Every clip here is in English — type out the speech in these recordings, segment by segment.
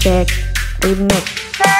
Tech Remix.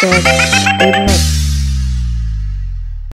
Thank you.